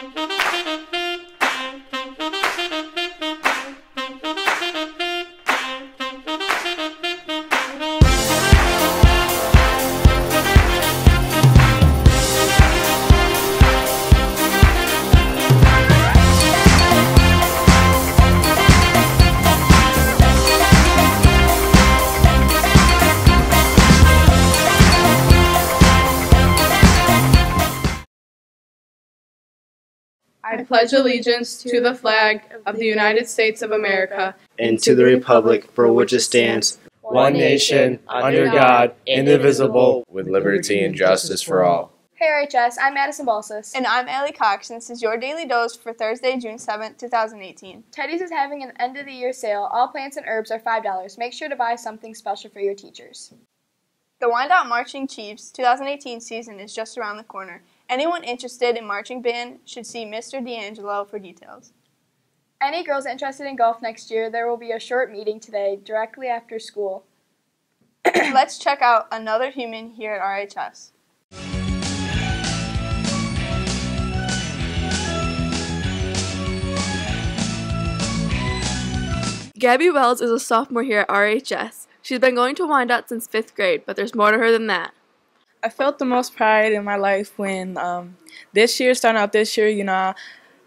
Thank you. I pledge allegiance to the flag of the United States of America and to the republic for which it stands, one nation, under God, indivisible, with liberty and justice for all. Hey RHS, I'm Madison Balsas. And I'm Allie Cox, and this is your daily dose for Thursday, June 7th, 2018. Teddy's is having an end of the year sale. All plants and herbs are $5. Make sure to buy something special for your teachers. The Wyandotte Marching Chiefs 2018 season is just around the corner. Anyone interested in marching band should see Mr. D'Angelo for details. Any girls interested in golf next year, there will be a short meeting today directly after school. Let's check out another human here at RHS. Gabby Wells is a sophomore here at RHS. She's been going to Wyandotte since fifth grade, but there's more to her than that. I felt the most pride in my life when um, this year, starting out this year, you know,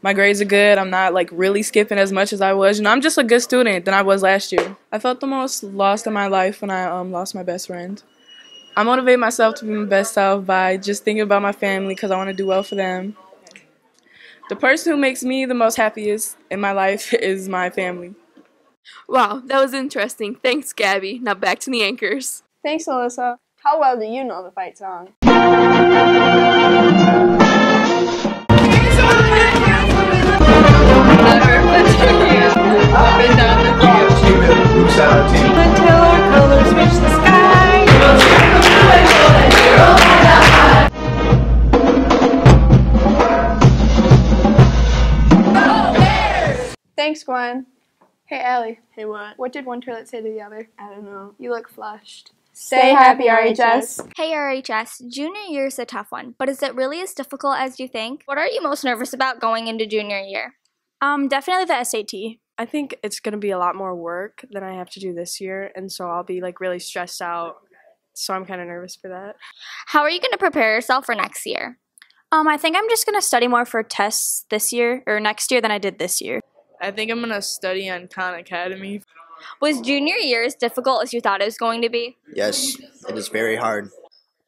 my grades are good. I'm not like really skipping as much as I was. You know, I'm just a good student than I was last year. I felt the most lost in my life when I um, lost my best friend. I motivate myself to be my best self by just thinking about my family because I want to do well for them. The person who makes me the most happiest in my life is my family. Wow, that was interesting. Thanks, Gabby. Now back to the anchors. Thanks, Alyssa. How well do you know the fight song? Until our colors reach the sky. Thanks, Gwen. Hey Allie, Hey, what? what did one toilet say to the other? I don't know. You look flushed. Stay happy, RHS. Hey RHS, junior year is a tough one, but is it really as difficult as you think? What are you most nervous about going into junior year? Um, definitely the SAT. I think it's going to be a lot more work than I have to do this year, and so I'll be like really stressed out. So I'm kind of nervous for that. How are you going to prepare yourself for next year? Um, I think I'm just going to study more for tests this year or next year than I did this year. I think I'm gonna study on Khan Academy. Was junior year as difficult as you thought it was going to be? Yes, it is very hard.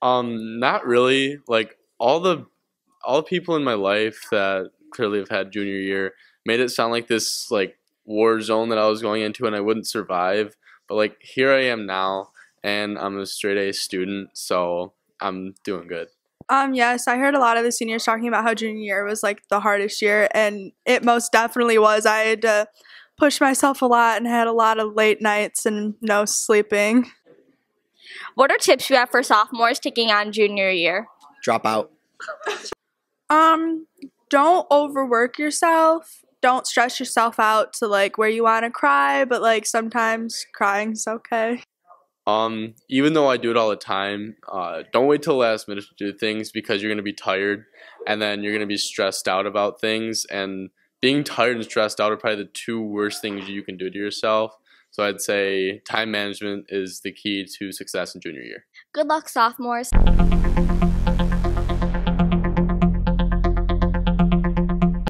Um, not really. Like all the all the people in my life that clearly have had junior year made it sound like this like war zone that I was going into and I wouldn't survive. But like here I am now and I'm a straight A student, so I'm doing good. Um, yes, I heard a lot of the seniors talking about how junior year was like the hardest year, and it most definitely was. I had to push myself a lot and had a lot of late nights and no sleeping. What are tips you have for sophomores taking on junior year? Drop out. Um, don't overwork yourself. Don't stress yourself out to like where you want to cry, but like sometimes crying's okay. Um, even though I do it all the time, uh, don't wait till the last minute to do things because you're gonna be tired, and then you're gonna be stressed out about things. And being tired and stressed out are probably the two worst things you can do to yourself. So I'd say time management is the key to success in junior year. Good luck, sophomores.